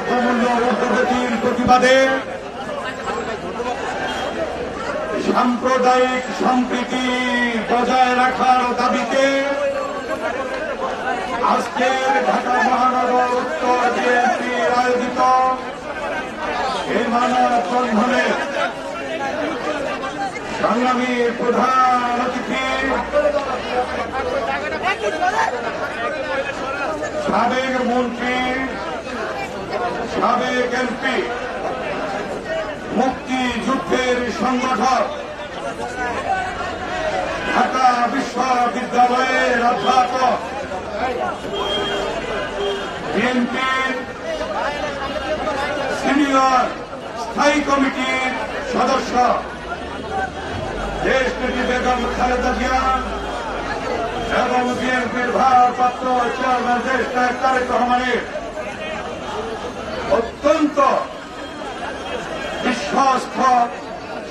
দ্রব্যমূল্য ঊর্ধ্বগতির প্রতিবাদে সাম্প্রদায়িক সম্প্রীতি বজায় রাখার দাবিতে আজকের ঢাকা মহানগর উত্তর বিএনপির আয়োজিত এই মানব বন্ধনের সংগ্রামী প্রধান অতিথি সাবেক মন্ত্রী সাবেক এমপি, মুক্তিযুদ্ধের সংগঠক, ঢাকা বিশ্ববিদ্যালয়ের অধ্যাপক, বিএনপির সিনিয়র স্থায়ী কমিটির সদস্য, দেশ নেত্রী বেগম খালেদা জিয়া এবং বিএনপির ভারপ্রাপ্ত চেয়ারম্যান দেশ তারেক রহমানের অত্যন্ত বিশ্বস্ত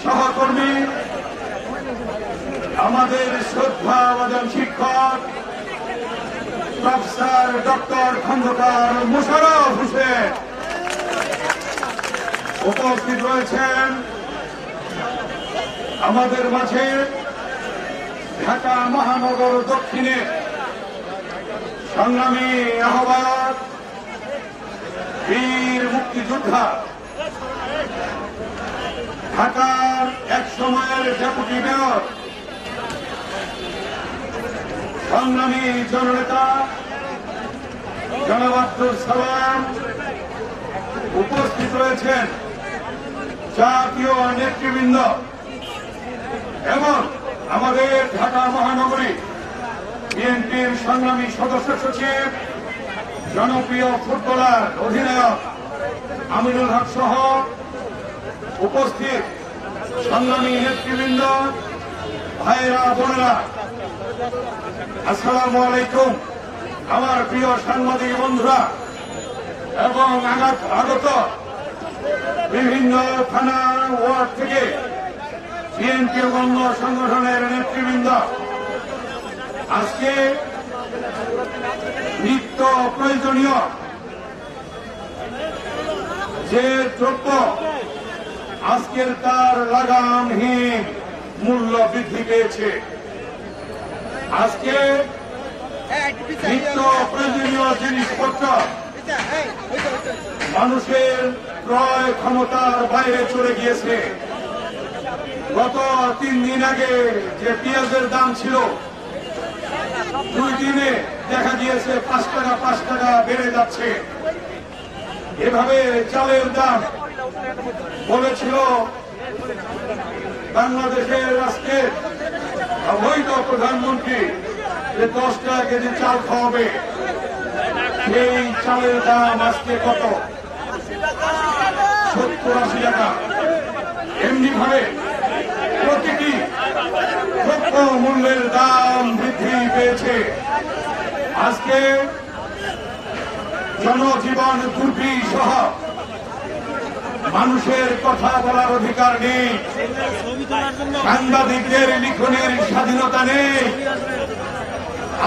সহকর্মী, আমাদের শ্রদ্ধাভাজন শিক্ষক, প্রফেসর ডক্টর খন্দকার মুশারফ হোসেন উপস্থিত রয়েছেন। আমাদের মাঝে ঢাকা মহানগর দক্ষিণে সংগ্রামী আহ্বায়ক মুক্তিযোদ্ধা ঢাকার এক সময়ের ডেপুটি মেয়র, সংগ্রামী জননেতা জনাব আব্দুল সালাম উপস্থিত রয়েছেন জাতীয় নেতৃবৃন্দ এবং আমাদের ঢাকা মহানগরী বিএনপির সংগ্রামী সদস্য সচিব, জনপ্রিয় ফুটবলার অধিনায়ক আমিনুল হক সহ উপস্থিত সংগ্রামী নেতৃবৃন্দ ভাইরা বোনেরা, আসসালামু আলাইকুম। আমার প্রিয় সাংবাদিক বন্ধুরা, এবং আঘাত আগত বিভিন্ন থানা ওয়ার্ড থেকে বিএনপি অঙ্গ সংগঠনের নেতৃবৃন্দ, আজকে নিত্য প্রয়োজনীয় যে দ্রব্য আজকের তার লাগামহীন মূল্য বৃদ্ধি পেয়েছে। আজকে নিত্য প্রয়োজনীয় জিনিসপত্র মানুষের ক্রয় ক্ষমতার বাইরে চলে গিয়েছে। গত তিন দিন আগে যে পেঁয়াজের দাম ছিল, দুই দিনে দেখা গিয়েছে পাঁচ টাকা পাঁচ টাকা বেড়ে যাচ্ছে। এভাবে চালের দাম বলেছিল বাংলাদেশের আজকে অবৈধ প্রধানমন্ত্রী যে দশ টাকা কেজি চাল খাওয়াবে, সেই চালের দাম আজকে কত? সত্তর আশি টাকা। এমনি ভাবে প্রতিটি দ্রব্য মূল্যের দাম বৃদ্ধি পেয়েছে। আজকে জনজীবন দুর্বি সহ মানুষের কথা বলার অধিকার নেই। সাংবাদিকদের লিখনের স্বাধীনতা নেই।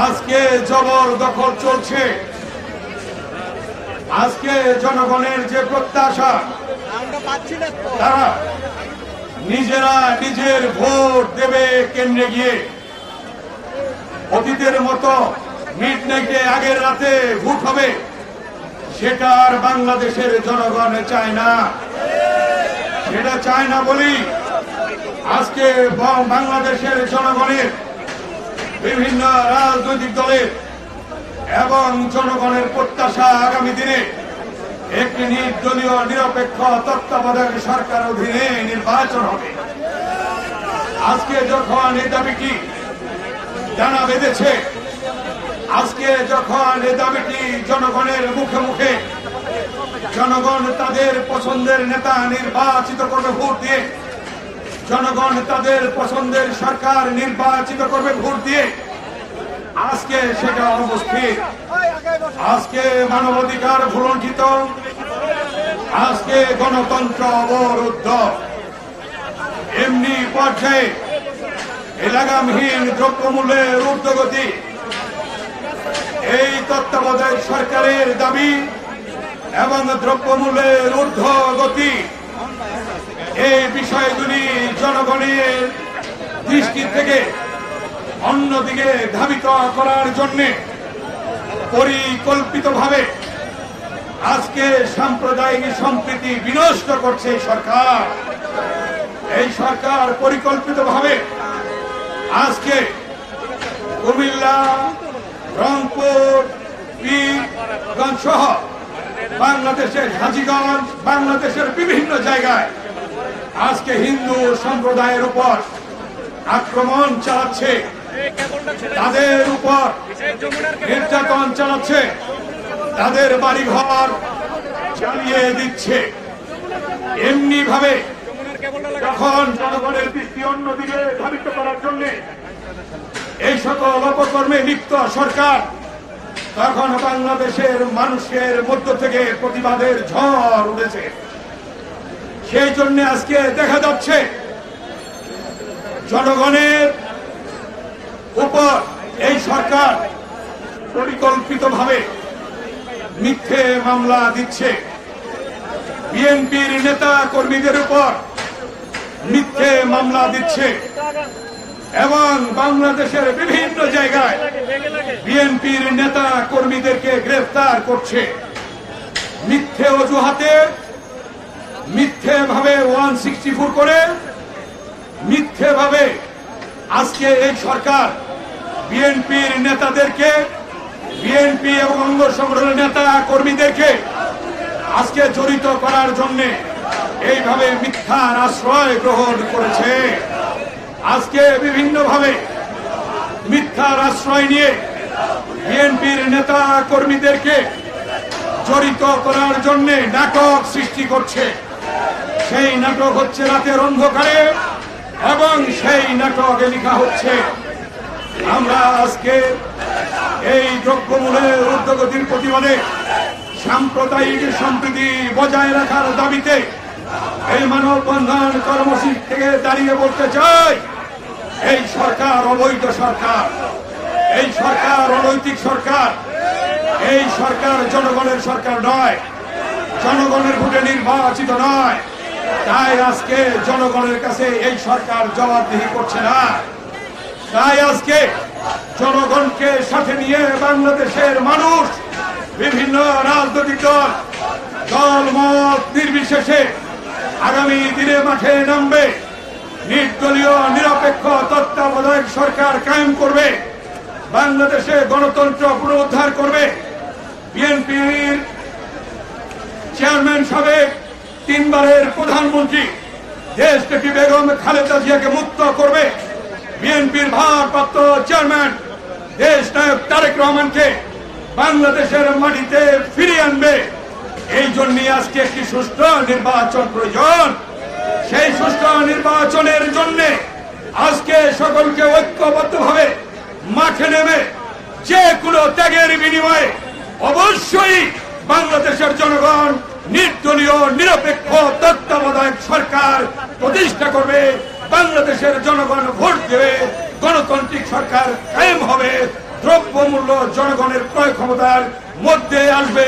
আজকে জবর দখল চলছে। আজকে জনগণের যে প্রত্যাশা, তারা নিজেরা নিজের ভোট দেবে কেন্দ্রে গিয়ে। অতীতের মতো মিট নাইটে আগের রাতে ভোট হবে। সেটা আর বাংলাদেশের জনগণ চায় না। সেটা চায় না বলি আজকে বাংলাদেশের জনগণের বিভিন্ন রাজনৈতিক দলের এবং জনগণের প্রত্যাশা আগামী দিনে একটি নির্দলীয় নিরপেক্ষ তত্ত্বাবধায়ক সরকার অধীনে নির্বাচন হবে। আজকে যখন এই দাবিটি জানা বেঁধেছে আজকে যখন এই দাবিটি জনগণের মুখে মুখে, জনগণ তাদের পছন্দের নেতা নির্বাচিত করবে ভোট দিয়ে, জনগণ তাদের পছন্দের সরকার নির্বাচিত করবে ভোট দিয়ে, আজকে সেটা অনুপস্থিত আজকে মানবাধিকার ভুলণ্ঠিত, আজকে গণতন্ত্র অবরুদ্ধ। এমনি পর্যায়ে এলাকামহীন দ্রব্যমূল্যের ঊর্ধ্বগতি এই তত্ত্বাবধায়ক সরকারের দাবি এবং দ্রব্যমূল্যের ঊর্ধ্বগতি এই বিষয়গুলি জনগণের দৃষ্টি থেকে অন্যদিকে ধাবিত করার জন্যে পরিকল্পিতভাবে আজকে সাম্প্রদায়িক সম্প্রীতি বিনষ্ট করছে সরকার। এই সরকার পরিকল্পিতভাবে আজকে কুমিল্লা সহ বাংলাদেশের হাজিগঞ্জ বাংলাদেশের বিভিন্ন জায়গায় আজকে হিন্দু সম্প্রদায়ের উপর আক্রমণ চালাচ্ছে। তাদের উপর নির্যাতন চালাচ্ছে। তাদের বাড়িঘর চালিয়ে দিচ্ছে। এমনি ভাবে যখন জনগণের দৃষ্টি অন্যদিকে ধাবিত করার জন্য এই সকল অপকর্মে লিপ্ত সরকার তখন বাংলাদেশের মানুষের মধ্য থেকে প্রতিবাদের ঝড় উঠেছে। সেই জন্য আজকে দেখা যাচ্ছে, জনগণের উপর এই সরকার পরিকল্পিতভাবে মিথ্যে মামলা দিচ্ছে। বিএনপির নেতা কর্মীদের উপর মিথ্যে মামলা দিচ্ছে। এবং বাংলাদেশের বিভিন্ন জায়গায় বিএনপির নেতা কর্মীদেরকে গ্রেফতার করছে। মিথ্যে অজুহাতে মিথ্যে ভাবে ওয়ান সিক্সটি ফোর করে মিথ্যে ভাবে আজকে এই সরকার বিএনপির নেতাদেরকে, বিএনপি এবং অঙ্গ সংগঠনের নেতা কর্মীদেরকে আজকে জড়িত করার জন্য এইভাবে মিথ্যার আশ্রয় গ্রহণ করেছে। আজকে বিভিন্নভাবে মিথ্যার আশ্রয় নিয়ে বিএনপির নেতা কর্মীদেরকে জড়িত করার জন্য নাটক সৃষ্টি করছে। সেই নাটক হচ্ছে রাতের অন্ধকারে এবং সেই নাটকে লেখা হচ্ছে, আমরা আজকে এই দ্রব্যমূল্যের ঊর্ধ্বগতির প্রতিবাদে সাম্প্রদায়িক সম্প্রীতি বজায় রাখার দাবিতে এই মানববন্ধন কর্মসূচি থেকে দাঁড়িয়ে বলতে চাই, এই সরকার অবৈধ সরকার, এই সরকার অনৈতিক সরকার, এই সরকার জনগণের সরকার নয়, জনগণের ভোটে নির্বাচিত নয়। তাই আজকে জনগণের কাছে এই সরকার জবাবদিহি করছে না। তাই আজকে জনগণকে সাথে নিয়ে বাংলাদেশের মানুষ বিভিন্ন রাজনৈতিক দল দল মত নির্বিশেষে আগামী দিনে মাঠে নামবে। নির্দলীয়, নিরপেক্ষ তত্ত্বাবধায়ক সরকার কায়েম করবে। বাংলাদেশে গণতন্ত্র পুনরুদ্ধার করবে। বিএনপির চেয়ারম্যান সাবেক তিনবারের প্রধানমন্ত্রী দেশব্যাপী বেগম খালেদা জিয়াকে মুক্ত করবে। বিএনপির ভারপ্রাপ্ত চেয়ারম্যান দেশ নায়ক তারেক রহমানকে বাংলাদেশের মাটিতে ফিরিয়ে আনবে। এই জন্য আজকে একটি সুষ্ঠু নির্বাচন প্রয়োজন। সেই সুষ্ঠু নির্বাচনের জন্য আজকে সকলকে ঐক্যবদ্ধভাবে মাঠে নেমে যে কোনো ত্যাগের বিনিময়ে অবশ্যই বাংলাদেশের জনগণ নির্দলীয়, নিরপেক্ষ, তত্ত্বাবধায়ক সরকার প্রতিষ্ঠা করবে। বাংলাদেশের জনগণ ভোট দেবে। গণতান্ত্রিক সরকার কায়েম হবে। দ্রব্যমূল্য জনগণের ক্রয় ক্ষমতার মধ্যে আসবে।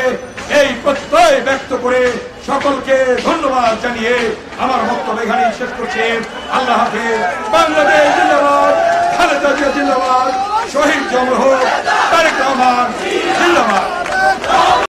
এই প্রত্যয় ব্যক্ত করে সকলকে ধন্যবাদ জানিয়ে আমার বক্তব্য এখানে শেষ করছি। আল্লাহ হাফেজ। বাংলাদেশ জিন্দাবাদ, খালেদা জিয়া জিন্দাবাদ, শহীদ জমর হোক, তারেক রহমান জিন্দাবাদ।